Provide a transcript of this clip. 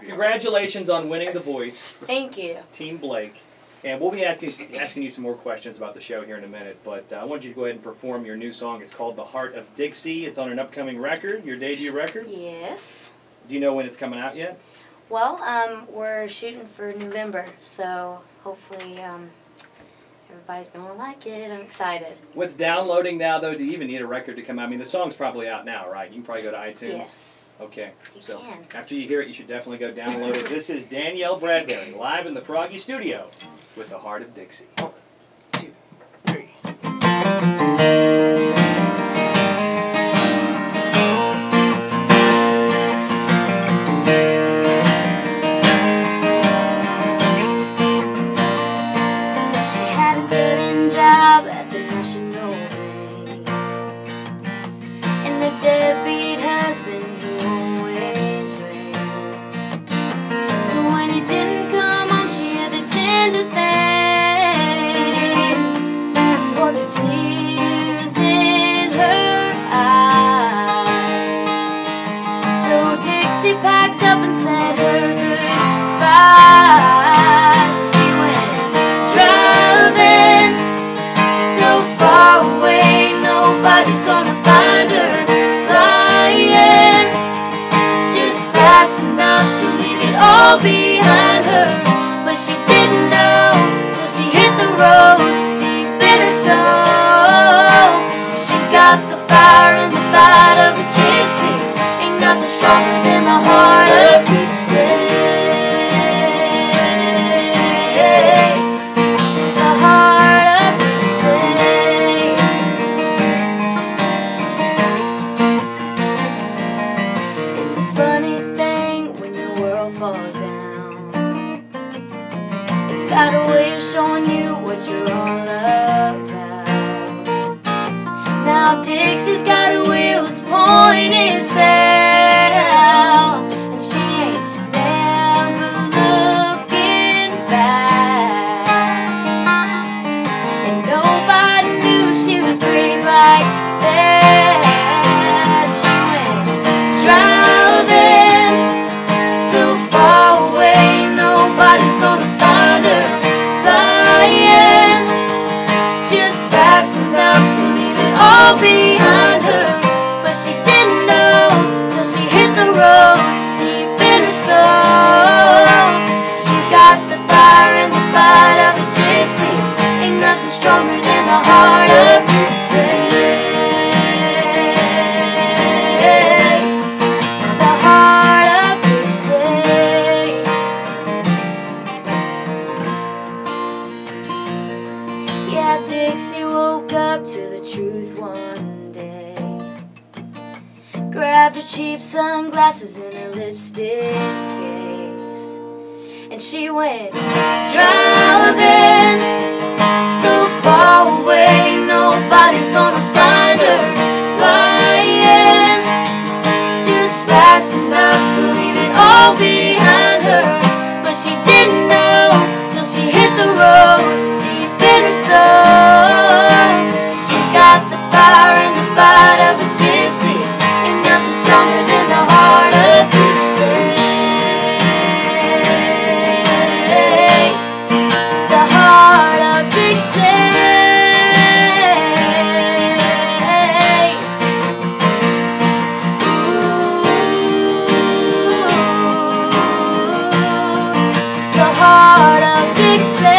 Congratulations on winning The Voice, Thank you. Team Blake. And we'll be asking, asking you some more questions about the show here in a minute. But uh, I want you to go ahead and perform your new song. It's called The Heart of Dixie. It's on an upcoming record, your debut record. Yes. Do you know when it's coming out yet? Well, um, we're shooting for November, so hopefully um, everybody's gonna like it. I'm excited. With downloading now, though, do you even need a record to come out? I mean, the song's probably out now, right? You can probably go to iTunes. Yes. Okay. You so can. after you hear it, you should definitely go download it. This is Danielle Bradbery live in the Froggy Studio with the Heart of Dixie. One, two, three. Dixie packed up and said her goodbyes. She went driving so far away, nobody's gonna find her. Flying, just fast enough to leave it all behind her. But she didn't know till she hit the road deep in her soul. She's got the fire and the fight of a gypsy. Ain't nothing stronger than got a way of showing you what you're all about. Now Dixie's got behind her. But she didn't know till she hit the road deep in her soul. She's got the fire and the fight of a gypsy. Ain't nothing stronger than the heart woke up to the truth one day. Grabbed her cheap sunglasses and her lipstick case. And she went driving so far away, nobody's gonna of a gypsy. Ain't nothing stronger than the heart of Dixie. The heart of Dixie. The heart of Dixie.